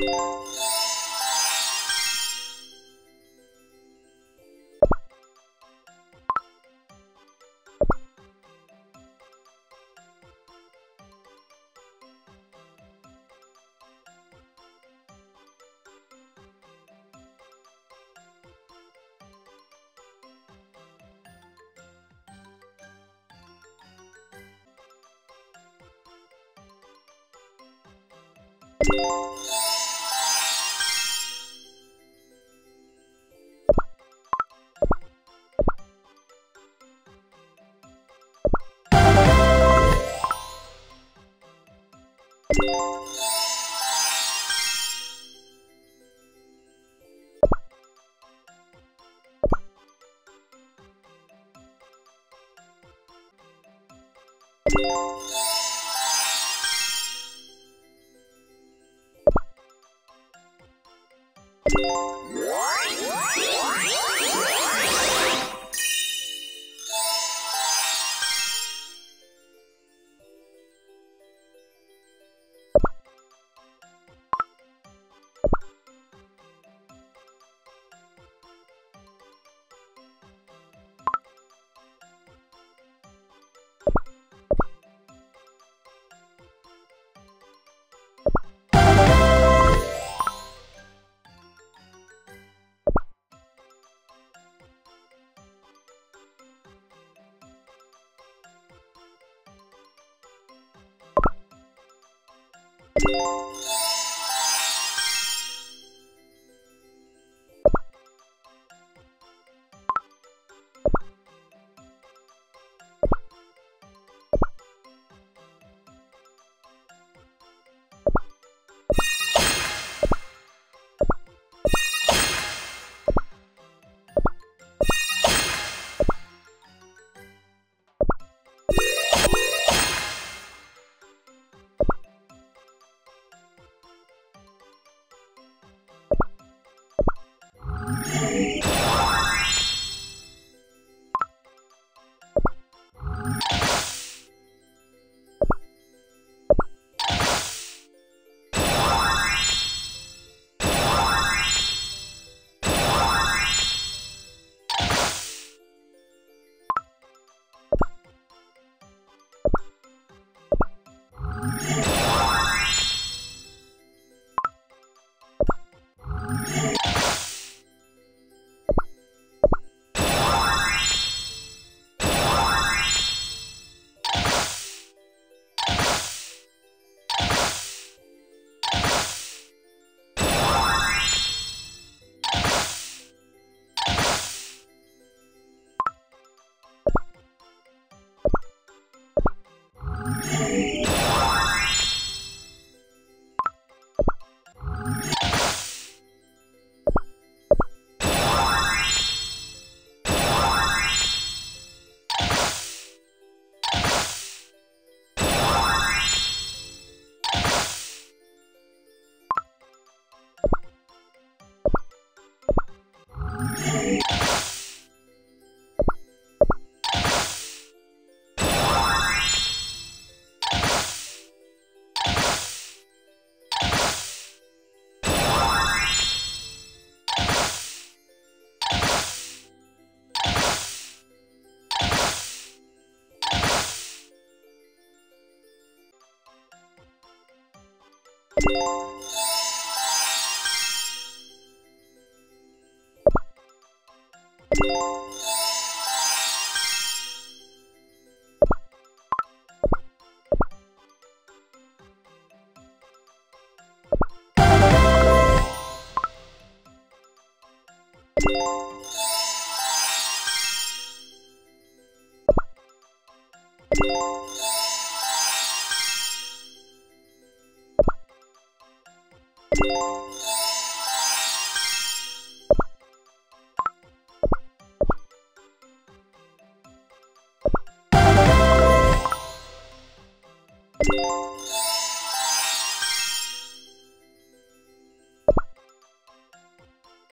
you. What? you. you